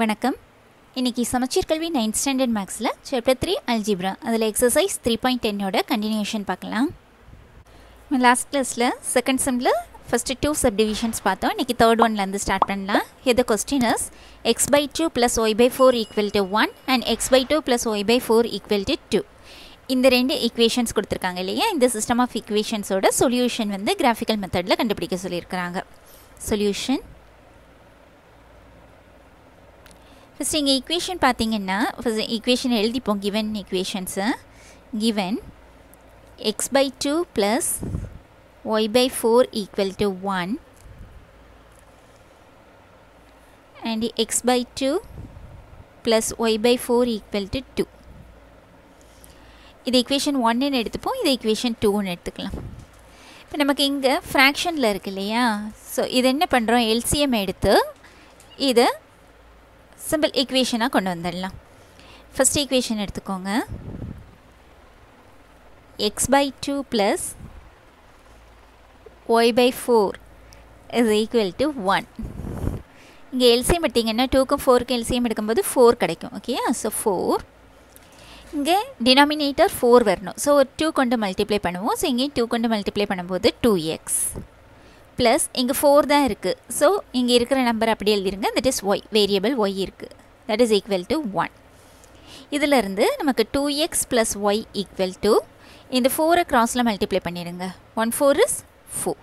வணக்கம். இன்றைக்கி சமச்சீர் கல்வி நைன்த் ஸ்டாண்டர்ட் மேக்ஸில் சாப்டர் த்ரீ அல்ஜிப்ரா அதில் எக்ஸசைஸ் த்ரீ பாயிண்ட் டென்னோட கண்டினியூஷன் பார்க்கலாம். லாஸ்ட் கிளாஸில் செகண்ட் செம்மில் ஃபஸ்ட்டு டூ சப் டிவிஷன்ஸ் பார்த்தோம். இன்றைக்கி தேர்ட் ஒன்லேருந்து ஸ்டார்ட் பண்ணலாம். எது question x by two plus y by four equal to one and x by two plus y by four equal to two இந்த ரெண்டு ஈக்குவேஷன்ஸ் கொடுத்துருக்காங்க இல்லையா? இந்த சிஸ்டம் ஆஃப் ஈக்குவேஷன்ஸோட சொல்யூஷன் வந்து கிராஃபிக்கல் மெத்தடில் கண்டுபிடிக்க சொல்லியிருக்கிறாங்க. சொல்யூஷன் ஃபஸ்ட் இங்கே ஈக்குவேஷன் பார்த்தீங்கன்னா first equation எழுதிப்போம் given equations given x by two plus y by four equal to one and x by two plus y by four equal to two இது equation ஒன்னு எடுத்துப்போம் இது equation டூன்னு எடுத்துக்கலாம். இப்போ நமக்கு இங்கே ஃப்ராக்ஷனில் இருக்கு இல்லையா? ஸோ இது என்ன பண்ணுறோம் எல்சிஎம் எடுத்து இதை சிம்பிள் ஈக்குவேஷனாக கொண்டு வந்துடலாம். ஃபஸ்ட் ஈக்குவேஷன் எடுத்துக்கோங்க. X by two plus y by four is equal to one இங்கே எல்சியம் எடுத்திங்கன்னா டூக்கும் ஃபோருக்கும் எல்சியம் எடுக்கும்போது ஃபோர் கிடைக்கும் ஓகேயா ஸோ ஃபோர் இங்கே டினாமினேட்டர் ஃபோர் வரணும். ஸோ ஒரு டூ கொண்டு மல்டிப்ளை பண்ணுவோம். ஸோ இங்கேயும் டூ கொண்டு மல்டிப்ளை பண்ணும்போது டூ எக்ஸ் ப்ளஸ் இங்கே ஃபோர் தான் இருக்குது ஸோ இங்கே இருக்கிற நம்பர் அப்படி எழுதிருங்க. That is y variable y இருக்குது that is equal to one இதிலிருந்து நமக்கு two x plus y equal to இந்த ஃபோரை க்ராஸில் மல்டிப்ளை பண்ணிடுங்க. ஒன் ஃபோர் இஸ் ஃபோர்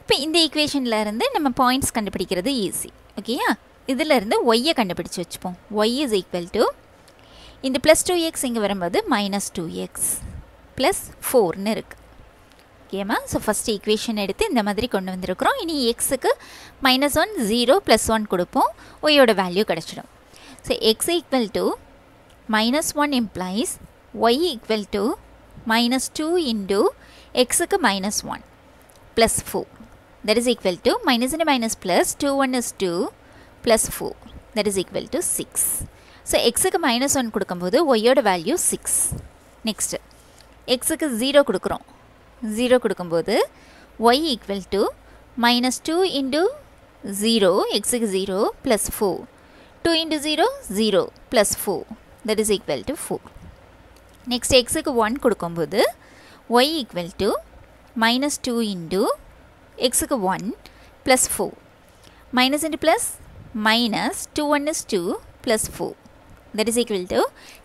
இப்போ இந்த ஈக்குவேஷனில் இருந்து நம்ம பாயிண்ட்ஸ் கண்டுபிடிக்கிறது ஈஸி ஓகேயா இதிலிருந்து ஒய்யை கண்டுபிடிச்சி வச்சுப்போம். ஒய் இஸ் ஈக்குவல் டு இந்த ப்ளஸ் டூ எக்ஸ் இங்கே வரும்போது மைனஸ் டூ எக்ஸ் ப்ளஸ் ஃபோர்னு இருக்குது ஓகேம்மா ஸோ ஃபஸ்ட் ஈக்குவேஷன் எடுத்து இந்த மாதிரி கொண்டு வந்திருக்கிறோம். இனி எக்ஸுக்கு minus one zero plus one கொடுப்போம். ஒய்யோட வேல்யூ கிடச்சிடும். So x equal to minus one implies y equal to minus two into எக்ஸுக்கு minus one plus four that is equal to minus in minus plus two one is two plus four that is equal to six so எக்ஸுக்கு minus one கொடுக்கும்போது ஒய்யோட value six next எக்ஸுக்கு zero கொடுக்குறோம். Zero கொடுக்கும்போது y equal to minus two into zero எக்ஸுக்கு zero plus four two into zero zero plus four that is equal to four next எக்ஸுக்கு one கொடுக்கும்போது y equal to minus two into எக்ஸுக்கு one plus four minus into plus minus two one is two plus four that is equal to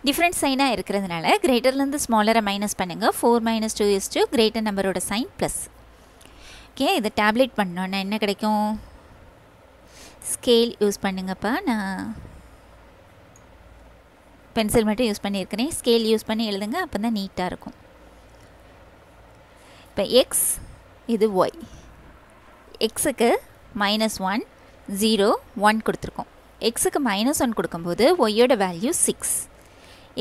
different சைனாக இருக்கிறதுனால கிரேட்டர்லேருந்து ஸ்மாலரை minus பண்ணுங்கள் four minus two is two greater நம்பரோட sign plus okay இதை tabulate பண்ணோன்னா என்ன கிடைக்கும்? ஸ்கேல் யூஸ் பண்ணுங்கப்பா. நான் பென்சில் மட்டும் யூஸ் பண்ணியிருக்கிறேன். ஸ்கேல் யூஸ் பண்ணி எழுதுங்க அப்போ தான் நீட்டாக இருக்கும். இப்போ எக்ஸ் இது ஒய் எக்ஸுக்கு மைனஸ் ஒன் ஜீரோ ஒன் கொடுத்துருக்கோம். எக்ஸுக்கு மைனஸ் ஒன் கொடுக்கும்போது ஒய்யோட வேல்யூ சிக்ஸ்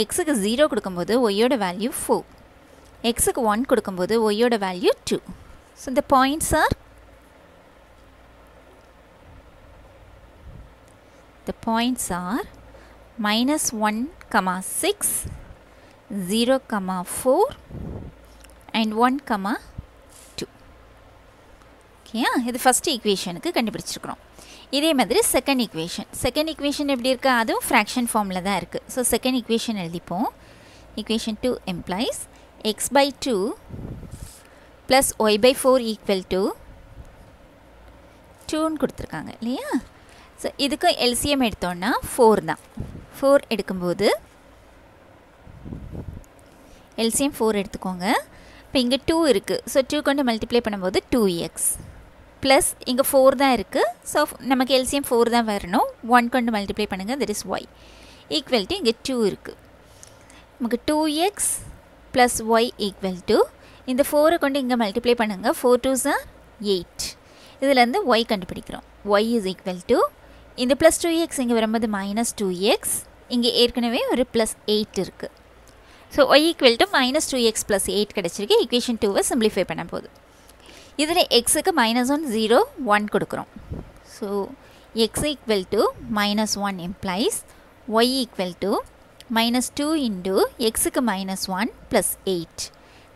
எக்ஸுக்கு ஜீரோ கொடுக்கும்போது ஒய்யோட வேல்யூ ஃபோர் எக்ஸுக்கு ஒன் கொடுக்கும்போது ஒய்யோட வேல்யூ டூ ஸோ இந்த points are the points are minus 1 comma 6 0 comma 4 and 1 comma 2 ஓகேயா? இது ஃபஸ்ட்டு ஈக்குவேஷனுக்கு கண்டுபிடிச்சிருக்கிறோம். இதே மாதிரி செகண்ட் ஈக்குவேஷன் செகண்ட் ஈக்குவேஷன் எப்படி இருக்குது அதுவும் ஃப்ராக்ஷன் ஃபார்மில் தான் இருக்குது so second equation எழுதிப்போம். Equation two implies x by two plus y by four equal two டூன்னு கொடுத்துருக்காங்க இல்லையா? ஸோ இதுக்கு எல்சிஎம் எடுத்தோன்னா ஃபோர் தான். ஃபோர் எடுக்கும்போது எல்சிஎம் ஃபோர் எடுத்துக்கோங்க. இப்போ இங்கே டூ இருக்குது ஸோ டூ கொண்டு மல்டிப்ளை பண்ணும்போது டூ எக்ஸ் ப்ளஸ் இங்கே ஃபோர் தான் இருக்குது ஸோ நமக்கு எல்சிஎம் ஃபோர் தான் வரணும். ஒன் கொண்டு மல்டிப்ளை பண்ணுங்கள் that is y equal to இங்கே டூ இருக்குது நமக்கு two x plus y equal to இந்த ஃபோரை கொண்டு இங்கே மல்டிப்ளை பண்ணுங்கள் ஃபோர் டூ சார் எயிட் இதுலேருந்து ஒய் கண்டுபிடிக்கிறோம். ஒய் இஸ் ஈக்குவல் டு இந்த ப்ளஸ் டூ எக்ஸ் இங்கே வரும்போது மைனஸ் டூ எக்ஸ் இங்கே ஏற்கனவே ஒரு ப்ளஸ் எயிட் இருக்குது so y equal to minus two x plus eight கிடச்சிருக்கு. ஈக்குவேஷன் டூவை சிம்பிளிஃபை பண்ண போகுது. இதில் எக்ஸுக்கு மைனஸ் ஒன் ஜீரோ ஒன் கொடுக்குறோம். So x equal to minus one implies y equal to minus two into எக்ஸுக்கு minus one plus eight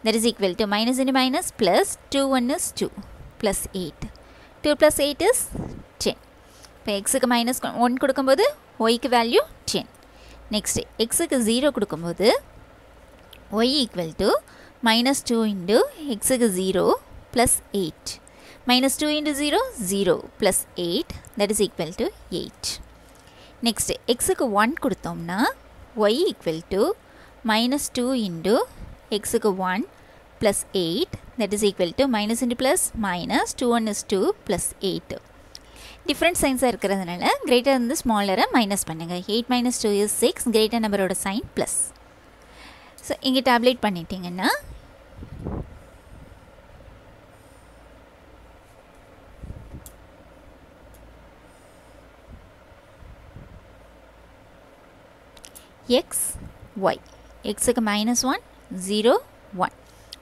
that is equal to minus into minus plus two one is two plus eight 2 plus 8 is 10. இப்போ எக்ஸுக்கு minus one கொடுக்கும்போது ஒய்க்கு value ten next எக்ஸுக்கு zero கொடுக்கும்போது y equal to minus two into எக்ஸுக்கு zero plus eight minus two into zero zero plus eight that is equal to eight next எக்ஸுக்கு one கொடுத்தோம்னா y equal to minus two into எக்ஸுக்கு one plus eight that is equal to minus into plus minus two one is two plus eight different சைன்ஸாக இருக்கிறதுனால greater இருந்து ஸ்மாலரை minus பண்ணுங்கள் eight minus two is six greater நம்பரோட sign plus so இங்கே tabulate பண்ணிட்டீங்கன்னா x y எக்ஸுக்கு minus one zero one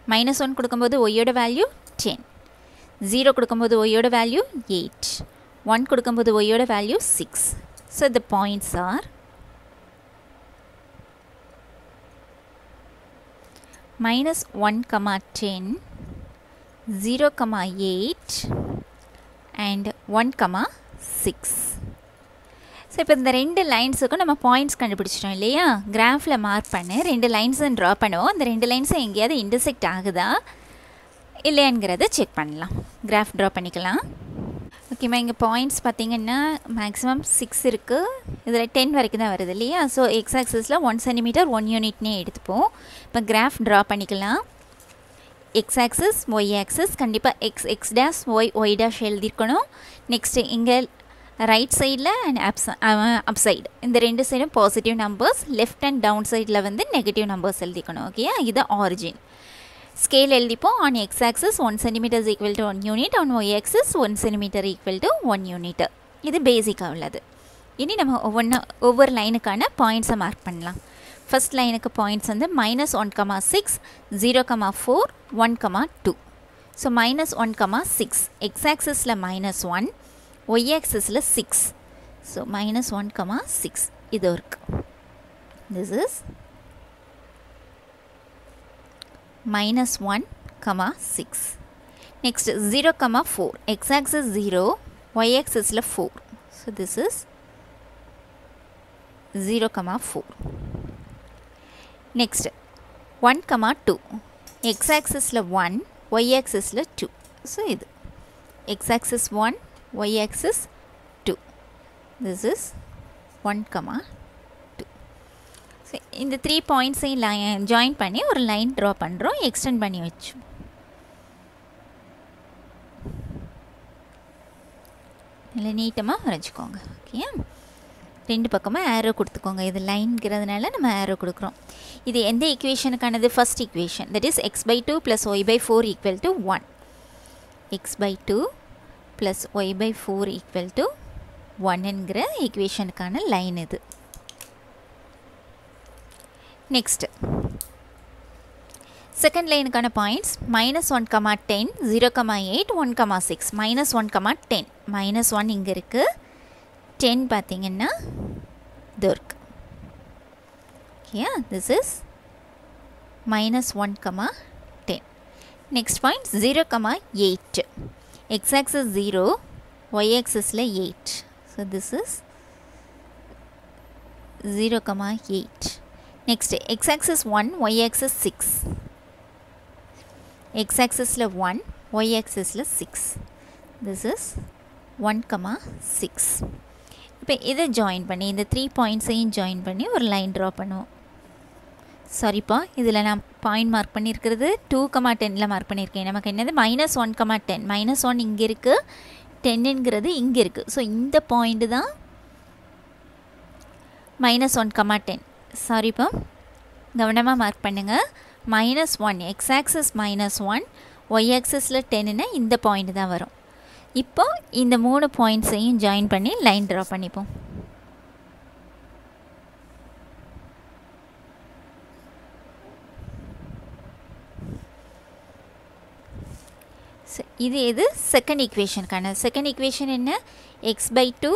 minus one கொடுக்கும்போது ஒய்யோட வேல்யூ டென் ஜீரோ கொடுக்கும்போது ஒய்யோட வேல்யூ எயிட் ஒன் கொடுக்கும்போது ஒய்யோட value six so the points are minus one comma ten zero comma eight and one comma six so இப்போ இந்த ரெண்டு லைன்ஸுக்கும் நம்ம பாயிண்ட்ஸ் கண்டுபிடிச்சிட்டோம் இல்லையா? கிராஃபில் மார்க் பண்ணு. ரெண்டு லைன்ஸும் ட்ரா பண்ணுவோம். அந்த ரெண்டு லைன்ஸும் எங்கேயாவது இன்டர்செக்ட் ஆகுதா? இல்லையாங்கிறத செக் பண்ணலாம். கிராஃப் ட்ரா பண்ணிக்கலாம். ஓகேம்மா இங்கே பாயிண்ட்ஸ் பார்த்தீங்கன்னா மேக்ஸிமம் சிக்ஸ் இருக்குது இதில் டென் வரைக்கும் தான் வருது இல்லையா? ஸோ எக்ஸ் ஆக்சஸில் ஒன் சென்டிமீட்டர் ஒன் யூனிட்னே எடுத்துப்போம். இப்போ கிராஃப் ட்ரா பண்ணிக்கலாம். எக்ஸ் ஆக்சஸ் ஒய் ஆக்சஸ் கண்டிப்பாக x x dash y y dash எழுதியிருக்கணும். Next இங்கே ரைட் சைடில் அண்ட் அப்ஸ் அப் சைடு இந்த ரெண்டு சைடும் positive numbers left and down சைடில் வந்து நெகட்டிவ் நம்பர்ஸ் எழுதிக்கணும் ஓகே இது origin scale எழுதிப்போம். On x axis one centimetres equal to one unit on y axis one centimetre equal to one unit இது பேசிக்காக உள்ளது. இனி நம்ம ஒவ்வொன்று ஒவ்வொரு லைனுக்கான பாயிண்ட்ஸை மார்க் பண்ணலாம். ஃபஸ்ட் லைனுக்கு பாயிண்ட்ஸ் வந்து minus one comma six zero comma four one comma two so minus one comma six x ஆக்சஸில் minus one y ஆக்சஸில் six so minus one comma six இது இருக்கு this is minus 1 comma 6 next 0 comma 4 x axis 0 y axis la 4 so this is 0 comma 4 next 1 comma 2 x axis la 1 y axis la 2 so இது x axis 1 y axis 2 this is 1 comma இந்த three பாயிண்ட்ஸையும் line join பண்ணி ஒரு line draw பண்ணுறோம் extend பண்ணி வச்சு இல்லை நீட்டமாக வரைஞ்சிக்கோங்க okay ரெண்டு பக்கமாக ஏரோ கொடுத்துக்கோங்க. இது லைன்கிறதுனால நம்ம ஏரோ கொடுக்குறோம். இது எந்த ஈக்குவேஷனுக்கானது first equation that is x by two plus y by four equal to one x by two plus y by four equal to ஒன்னுங்கிற ஈக்குவேஷனுக்கான லைன் இது. Next second லைனுக்கான points minus one comma ten zero comma eight one comma six minus one comma ten minus one இங்கே இருக்குது ten பார்த்திங்கன்னா இது okay this is minus one comma ten next point zero comma eight x-axis 0 y-axisல 8 so this is 0 comma 8 next x axis 1 y axis 6 x axis 1 y axis 6 this is 1 comma 6 இப்போ இதை join பண்ணி இந்த three பாயிண்ட்ஸையும் join பண்ணி ஒரு line draw பண்ணுவோம். சாரிப்பா இதில் நான் பாயிண்ட் மார்க் பண்ணியிருக்கிறது டூ கமா டெனில் மார்க் பண்ணியிருக்கேன் நமக்கு என்னது? Minus one comma ten minus one இங்கே இருக்குது டென்னுங்கிறது இங்கே இருக்குது ஸோ இந்த பாயிண்ட்டு தான் மைனஸ் ஒன் கமா டென் சாரிப்பா கவனமாக மார்க் பண்ணுங்கள் minus one x axis minus one y ஆக்சஸில் டென்னுனா இந்த பாயிண்ட் தான் வரும். இப்போ இந்த மூணு பாயிண்ட்ஸையும் ஜாயின் பண்ணி லைன் ட்ரா பண்ணிப்போம். இது எது? செகண்ட் ஈக்குவேஷனுக்கான செகண்ட் ஈக்குவேஷன் என்ன? X by two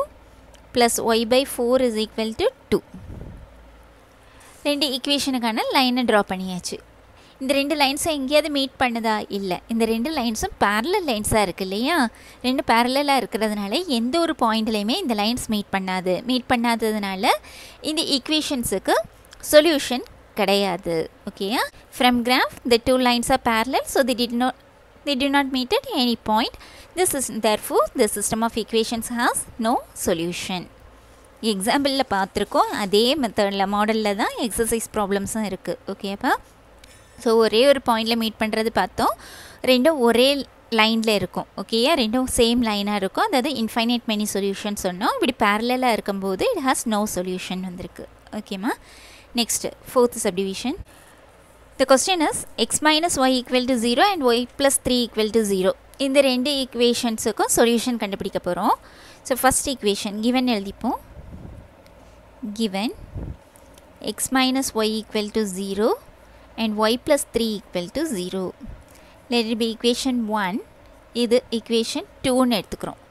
plus y by four is equal to two ரெண்டு ஈக்குவேஷனுக்கான லைனை ட்ரா பண்ணியாச்சு. இந்த ரெண்டு லைன்ஸும் எங்கேயாவது மீட் பண்ணுதா? இல்லை. இந்த ரெண்டு லைன்ஸும் பேரலல் லைன்ஸாக இருக்குது இல்லையா? ரெண்டு பேரலாக இருக்கிறதுனால எந்த ஒரு பாயிண்ட்லேயுமே இந்த லைன்ஸ் மீட் பண்ணாது. மீட் பண்ணாததுனால இந்த ஈக்குவேஷன்ஸுக்கு சொல்யூஷன் கிடையாது. ஓகேயா from graph the two lines are parallel so the did not they do not meet at any point. This is therefore the system of equations has no solution. எக்ஸாம்பிளில் பார்த்துருக்கோம். அதே மெத்தடில் மாடலில் தான் எக்ஸசைஸ் ப்ராப்ளம்ஸும் இருக்குது ஓகேப்பா ஸோ ஒரே ஒரு பாயிண்டில் மீட் பண்ணுறது பார்த்தோம். ரெண்டும் ஒரே லைனில் இருக்கும். ஓகேயா ரெண்டும் சேம் லைனாக இருக்கும். அதாவது இன்ஃபைனைட் மெனி சொல்யூஷன் சொன்னோம். இப்படி பேரலாக இருக்கும்போது இட் ஹாஸ் நோ சொல்யூஷன் வந்திருக்கு. ஓகேம்மா next fourth subdivision the question is x minus y equal to 0 and y plus 3 equal to 0. இந்த ரெண்டு ஈக்குவேஷன்ஸுக்கும் சொல்யூஷன் கண்டுபிடிக்க போகிறோம் ஸோ ஃபஸ்ட் ஈக்குவேஷன் கிவன் எழுதிப்போம். Given x minus y equal to zero and y plus three equal to zero let be equation one இது equation டூன்னு எடுத்துக்கிறோம்.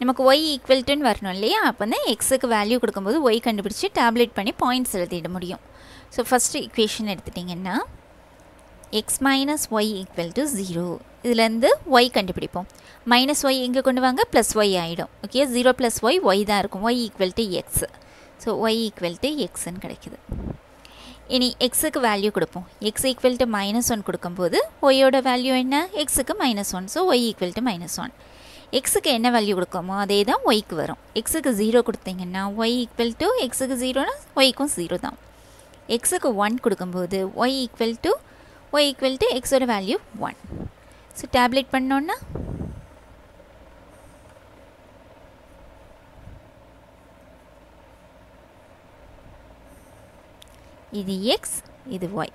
நமக்கு Y equal டுன்னு வரணும் இல்லையா? அப்போ தான் எக்ஸுக்கு வேல்யூ கொடுக்கும்போது ஒய் கண்டுபிடிச்சி டேப்லெட் பண்ணி பாயிண்ட்ஸ் எழுதிட முடியும். ஸோ ஃபஸ்ட்டு ஈக்குவேஷன் எடுத்துட்டிங்கன்னா x minus y equal to zero இதுலேருந்து ஒய் கண்டுபிடிப்போம். மைனஸ் ஒய் எங்கே கொண்டு வாங்க? ப்ளஸ் ஒய் ஆகிடும் okay zero plus y y தான் இருக்கும். Y equal to x so y equal to எக்ஸ்ன்னு கிடைக்குது. இனி எக்ஸுக்கு வேல்யூ கொடுப்போம். X equal to minus one கொடுக்கும்போது ஒய்யோட வேல்யூ என்ன? எக்ஸுக்கு minus one so y equal to minus one எக்ஸுக்கு என்ன வேல்யூ கொடுக்கோமோ அதே தான் ஒய்க்கு வரும். எக்ஸுக்கு ஜீரோ கொடுத்தீங்கன்னா ஒய் ஈக்குவல் டு எக்ஸுக்கு ஜீரோனா ஒய்க்கும் ஜீரோ தான். எக்ஸுக்கு ஒன் கொடுக்கும்போது y equal to y equal to எக்ஸோட வேல்யூ ஒன் ஸோ டேப்லெட் பண்ணோன்னா இது எக்ஸ் இது ஒய்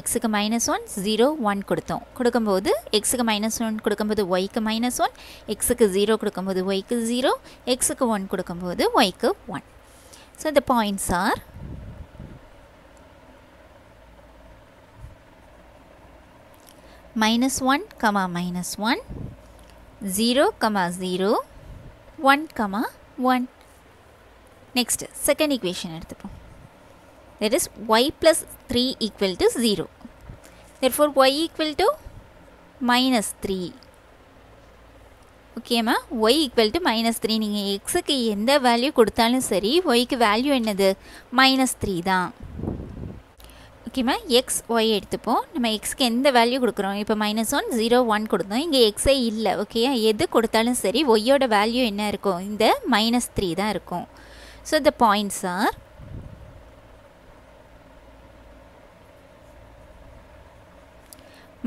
எக்ஸுக்கு மைனஸ் ஒன் ஜீரோ ஒன் கொடுத்தோம். கொடுக்கும்போது எக்ஸுக்கு மைனஸ் ஒன் கொடுக்கும்போது ஒய்க்கு மைனஸ் ஒன் எக்ஸுக்கு ஜீரோ கொடுக்கும்போது ஒய்க்கு ஜீரோ எக்ஸுக்கு ஒன் கொடுக்கும்போது ஒய்க்கு one so the points are minus 1 comma minus 1 0 comma 0 1 comma 1 next second equation எடுத்துப்போம். That is y plus 3 equal to 0 therefore y equal to minus 3 ஓகேம்மா y equal to minus three நீங்கள் எக்ஸுக்கு எந்த value கொடுத்தாலும் சரி ஒய்க்கு வேல்யூ என்னது? Minus three தான். ஓகேம்மா எக்ஸ் ஒய் எடுத்துப்போம். நம்ம எக்ஸ்க்கு எந்த வேல்யூ கொடுக்குறோம்? இப்போ மைனஸ் ஒன் ஜீரோ ஒன் கொடுத்தோம். இங்கே எக்ஸே இல்லை ஓகேயா எது கொடுத்தாலும் சரி ஒய்யோட வேல்யூ என்ன இருக்கும்? இந்த மைனஸ் த்ரீ தான் இருக்கும். So the points are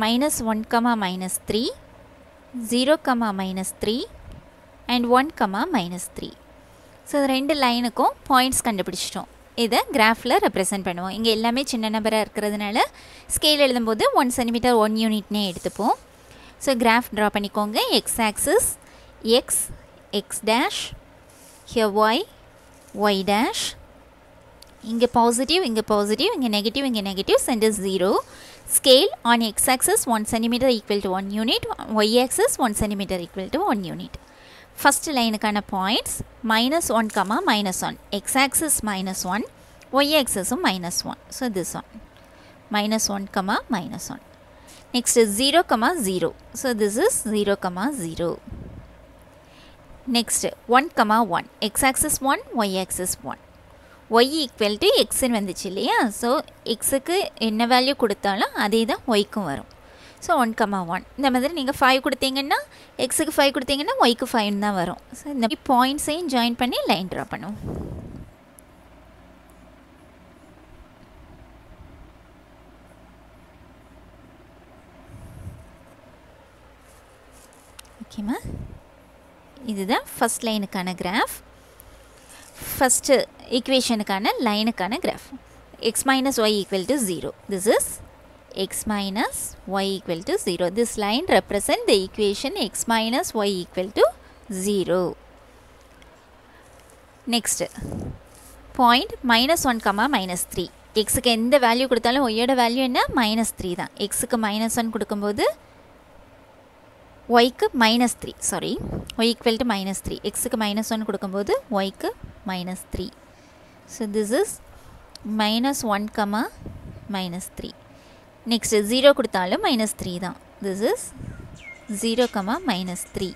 minus one comma minus three zero comma minus three and one comma minus three so ரெண்டு லைனுக்கும் பாயிண்ட்ஸ் கண்டுபிடிச்சிட்டோம். இதை கிராஃபில் ரெப்ரசன்ட் பண்ணுவோம். இங்கே எல்லாமே சின்ன நம்பராக இருக்கிறதுனால ஸ்கேல் எழுதும்போது ஒன் சென்டிமீட்டர் ஒன் யூனிட்னே எடுத்துப்போம். ஸோ கிராஃப் ட்ரா பண்ணிக்கோங்க. X axis x x dash here y y dash இங்கே பாசிட்டிவ் இங்கே பாசிட்டிவ் இங்கே நெகட்டிவ் இங்கே negative centre zero scale on X axis one centimetre equal to one unit Y axis one centimetre equal to one unit first லைனுக்கான points minus one comma minus one X axis minus one Y ஆக்சஸும் minus one so this one minus one comma minus one next zero comma zero so this is zero comma zero next one comma one X axis one y equal to எக்ஸ்ன்னு வந்துச்சு இல்லையா? So எக்ஸுக்கு என்ன value கொடுத்தாலும் அதே தான் ஒய்க்கும் வரும். So one comma one இந்த மாதிரி நீங்கள் ஃபைவ் கொடுத்தீங்கன்னா எக்ஸுக்கு ஃபைவ் கொடுத்தீங்கன்னா ஒய்க்கு ஃபைவ்னு தான் வரும். ஸோ இந்த பாயிண்ட்ஸையும் ஜாயின் பண்ணி லைன் ட்ரா பண்ணுவோம். ஓகேம்மா இதுதான் ஃபஸ்ட் லைனுக்கான கிராஃப் ஃபஸ்ட்டு ஈக்குவேஷனுக்கான லைனுக்கான graph x minus y equal to zero this is x minus y equal to 0. This line represent the equation x minus y equal to 0. Next, point minus 1 comma minus 3. எக்ஸுக்கு எந்த value கொடுத்தாலும் ஒய்யோட value என்ன minus three தான் எக்ஸுக்கு minus one கொடுக்கும்போது ஒய்க்கு minus three sorry y equal to minus three எக்ஸுக்கு மைனஸ் ஒன் கொடுக்கும்போது ஒய்க்கு minus three so this is minus one comma minus three next zero கொடுத்தாலும் மைனஸ் த்ரீ தான். This is zero comma minus three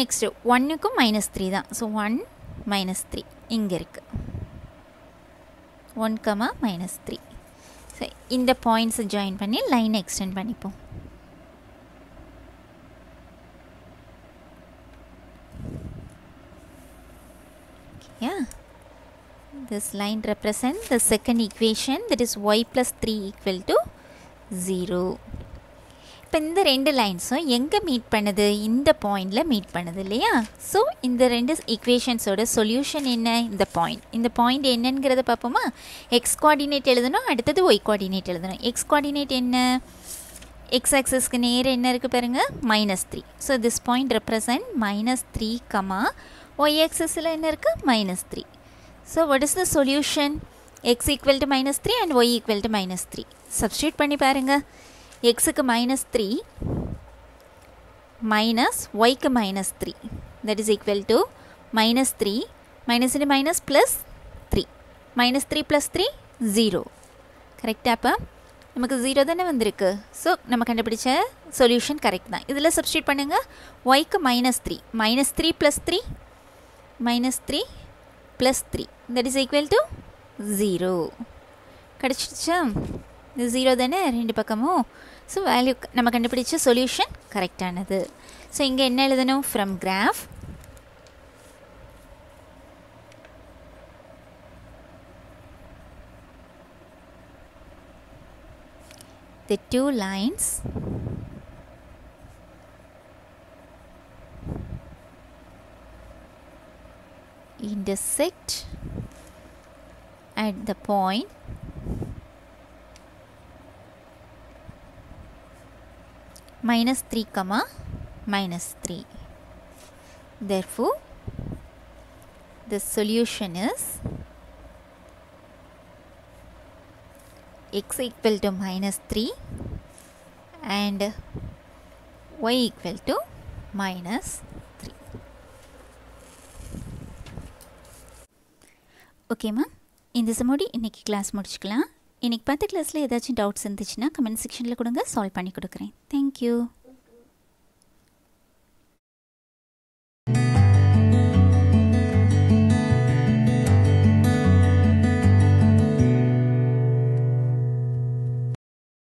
next ஒன்னுக்கும் minus three தான். So one minus three இங்கே இருக்குது one comma minus three so இந்த பாயிண்ட்ஸை join பண்ணி லைனை extend பண்ணிப்போம். This line represents the second equation that is y plus 3 equal to 0 இப்போ இந்த ரெண்டு லைன்ஸும் எங்கே மீட் பண்ணுது? இந்த பாயிண்டில் மீட் பண்ணுது இல்லையா? ஸோ இந்த ரெண்டு ஈக்குவேஷன்ஸோட சொல்யூஷன் என்ன? இந்த பாயிண்ட் இந்த பாயிண்ட் என்னங்கிறத பார்ப்போமா? எக்ஸ் கோஆர்டினேட் எழுதணும் அடுத்தது ஒய் கோஆர்டினேட் எழுதணும். எக்ஸ் கோஆர்டினேட் என்ன? எக்ஸ் ஆக்சஸ்க்கு நேர் என்ன இருக்குது பாருங்கள் minus three so this point represent minus three comma y ஆக்சஸில் என்ன இருக்குது minus three so what is the solution x equal to minus three and y equal to minus three substitute பண்ணி பாருங்கள் எக்ஸுக்கு மைனஸ் த்ரீ மைனஸ் ஒய்க்கு minus three that is equal to minus three minus into minus plus three minus three plus three zero கரெக்டாக அப்போ? நமக்கு zero தானே வந்திருக்கு. So நம்ம கண்டுபிடிச்ச சொல்யூஷன் கரெக்ட் தான். இதில் சப்ஸ்டியூட் பண்ணுங்கள் ஒய்க்கு minus three minus three plus three minus three plus three that is equal to zero கிடச்சிடுச்சா? இது ஜீரோ தானே? ரெண்டு பக்கமும். ஸோ வேல்யூ நம்ம கண்டுபிடிச்ச சொல்யூஷன் கரெக்டானது ஸோ இங்கே என்ன எழுதணும்? From graph the two lines. Intersect at the point. Minus 3 comma minus 3 therefore the solution is x equal to minus 3 and y equal to minus ஓகேம்மா இந்த சமோடி இன்றைக்கி கிளாஸ் முடிச்சுக்கலாம். இன்றைக்கி பத்து கிளாஸில் ஏதாச்சும் டவுட்ஸ் இருந்துச்சுன்னா கமெண்ட் செக்ஷனில் கொடுங்க. சால்வ் பண்ணி கொடுக்குறேன். தேங்க்யூ